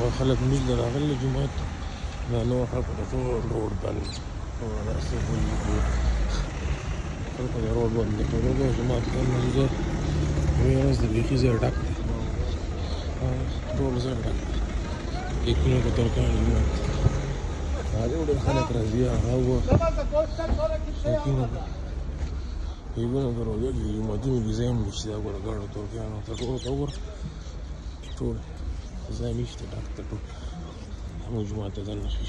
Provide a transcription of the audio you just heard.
هغه خلک موږ د راغلي جومات ته دا نور خلک د ټول روډ بند أو داسې وایي خلکو د روډ بند دی ټول د جومات ته منظر وایي ورځ د بیخي ځای ډک دی ټول ځای ډک دی لیکونه په ترکان جومات هغه ډېر خلک راځي هغه و لیکونه ایګونه د روژه کې جوماتونو کې